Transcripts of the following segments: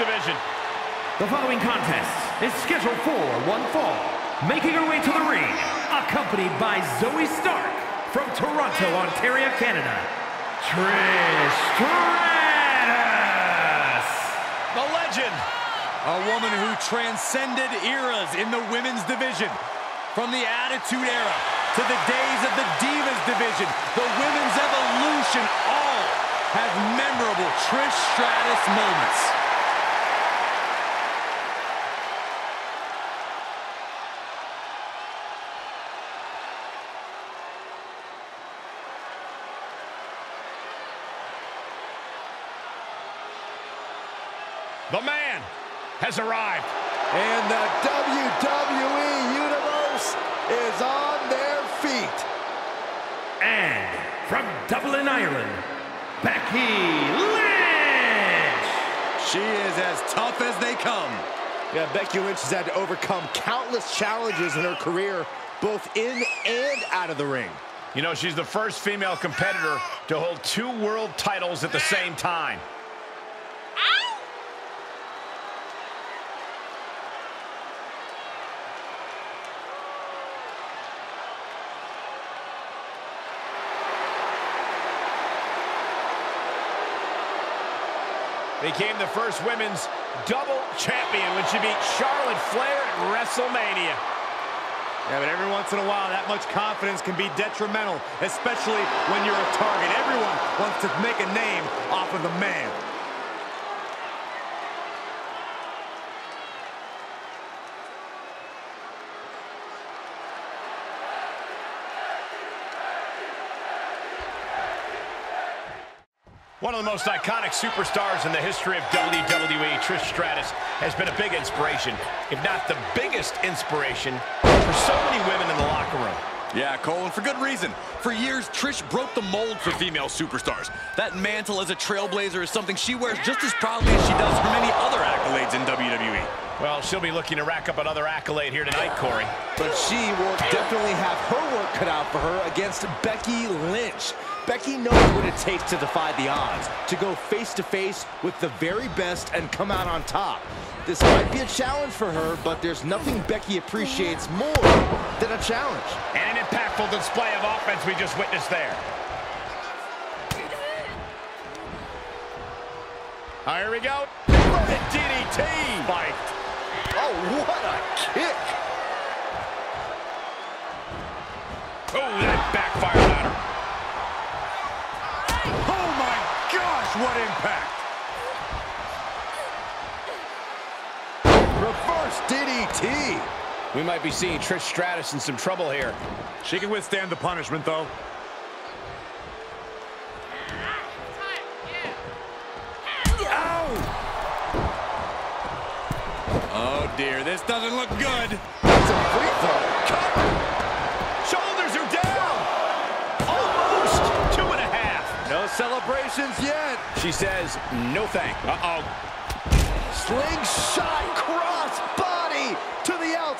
division. The following contest is scheduled for one fall. Making her way to the ring, accompanied by Zoe Stark from Toronto, Ontario, Canada, Trish Stratus. The legend. A woman who transcended eras in the women's division. From the Attitude Era to the days of the Divas division, the women's evolution, all have memorable Trish Stratus moments. The man has arrived. And the WWE Universe is on their feet. And from Dublin, Ireland, Becky Lynch. She is as tough as they come. Yeah, Becky Lynch has had to overcome countless challenges in her career, both in and out of the ring. You know, she's the first female competitor to hold two world titles at the same time. Became the first women's double champion when she beat Charlotte Flair at WrestleMania. Yeah, but every once in a while, that much confidence can be detrimental, especially when you're a target. Everyone wants to make a name off of the man. One of the most iconic superstars in the history of WWE, Trish Stratus, has been a big inspiration, if not the biggest inspiration, for so many women in the locker room. Yeah, Cole, and for good reason. For years, Trish broke the mold for female superstars. That mantle as a trailblazer is something she wears just as proudly as she does her many other accolades in WWE. Well, she'll be looking to rack up another accolade here tonight, Corey. But she will definitely have her work cut out for her against Becky Lynch. Becky knows what it takes to defy the odds, to go face-to-face -face with the very best and come out on top. This might be a challenge for her, but there's nothing Becky appreciates more than a challenge. And an impactful display of offense we just witnessed there. Here we go. DDT. Fight. Oh, what a We might be seeing Trish Stratus in some trouble here. She can withstand the punishment, though. Oh, dear. This doesn't look good. It's a free throw. Cover. celebrations yet. She says, no thank. Uh-oh. Slingshot cross body to the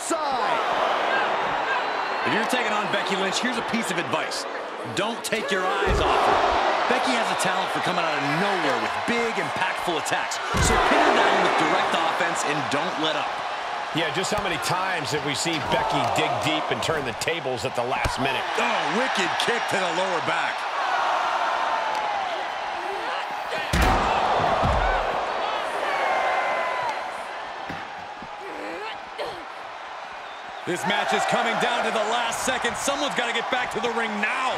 outside. If you're taking on Becky Lynch, here's a piece of advice. Don't take your eyes off her. Becky has a talent for coming out of nowhere with big, impactful attacks. So pin her down with direct offense and don't let up. Yeah, just how many times have we seen Becky dig deep and turn the tables at the last minute? Oh, wicked kick to the lower back. This match is coming down to the last second. Someone's got to get back to the ring now.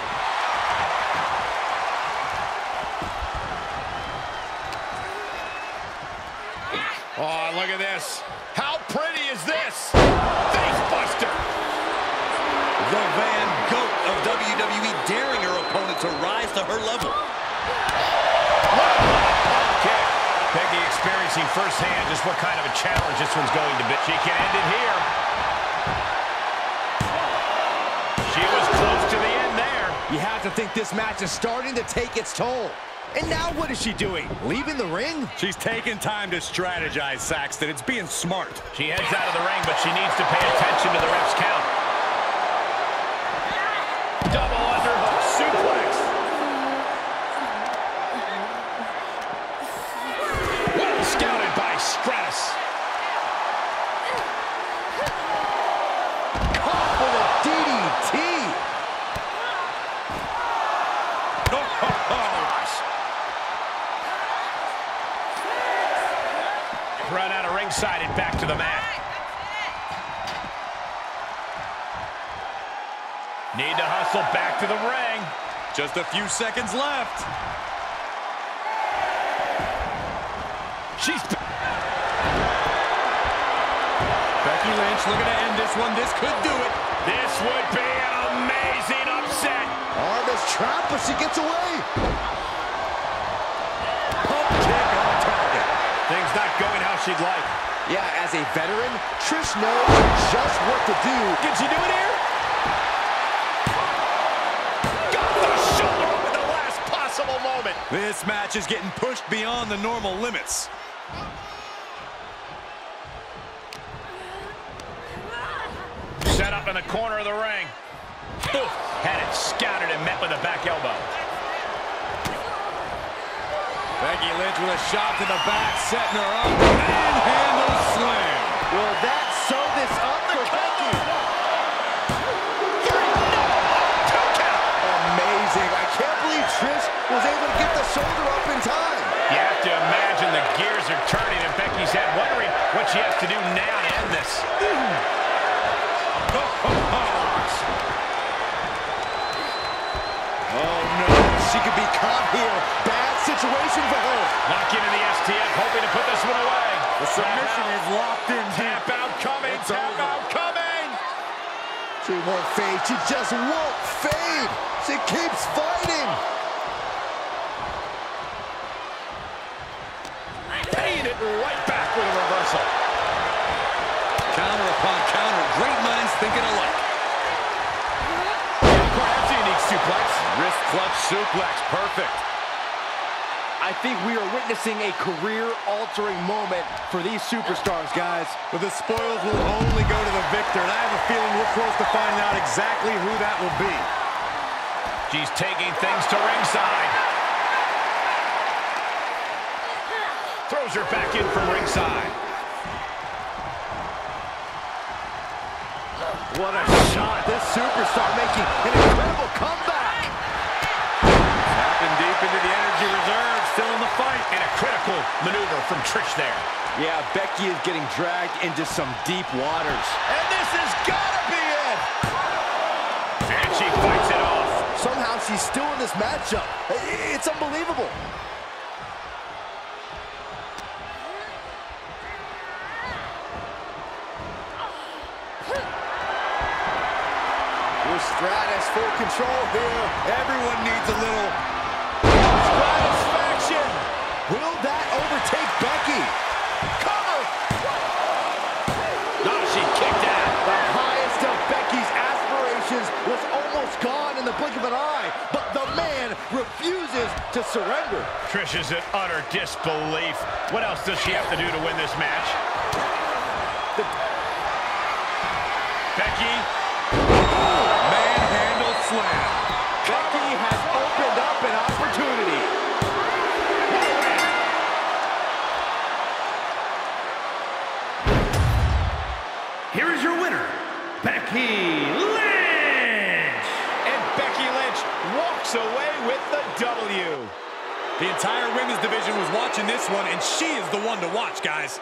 Oh, look at this. How pretty is this? Facebuster. The Van Gogh of WWE daring her opponent to rise to her level. Kick. Becky experiencing firsthand just what kind of a challenge this one's going to be. She can end it here. To think this match is starting to take its toll. And now what is she doing? Leaving the ring? She's taking time to strategize, Saxton. It's being smart. She heads out of the ring, but she needs to pay attention to the ref's count. Ringside and back to the mat. Need to hustle back to the ring. Just a few seconds left. She's... Becky Lynch looking to end this one. This could do it. This would be an amazing upset. On this trap, but she gets away. Pump kick on target. Things not going how she'd like. Yeah, as a veteran, Trish knows just what to do. Can she do it here? Got the shoulder up at the last possible moment. This match is getting pushed beyond the normal limits. Set up in the corner of the ring. Oof, had it scouted and met with a back elbow. Becky Lynch with a shot to the back, setting her up. Manhandle slam. Will that sew this up for Becky? Two count. Amazing. I can't believe Trish was able to get the shoulder up in time. You have to imagine the gears are turning in Becky's head, wondering what she has to do now to end this. Hmm. She could be caught here. Bad situation for her. Lock into the STF, hoping to put this one away. The submission is locked in Tap out coming, It's tap over. out coming. She won't fade. She just won't fade. She keeps fighting. Paying it right back with a reversal. Counter upon counter. Great minds thinking alike. Wrist clutch suplex. Perfect. I think we are witnessing a career-altering moment for these superstars, guys. But the spoils will only go to the victor, and I have a feeling we're close to finding out exactly who that will be. She's taking things to ringside. Throws her back in from ringside. What a shot. This superstar making an incredible comeback. Tapping deep into the energy reserve, still in the fight. And a critical maneuver from Trish there. Yeah, Becky is getting dragged into some deep waters. And this has got to be it. And she fights it off. Somehow she's still in this matchup. It's unbelievable. With Stratus full control here. To surrender. Trish is in utter disbelief. What else does she have to do to win this match? Becky, manhandle slam. Becky has opened up an opportunity. Here is your winner, Becky Lynch. and Becky Lynch walks away with the W. The entire women's division was watching this one, and she is the one to watch, guys.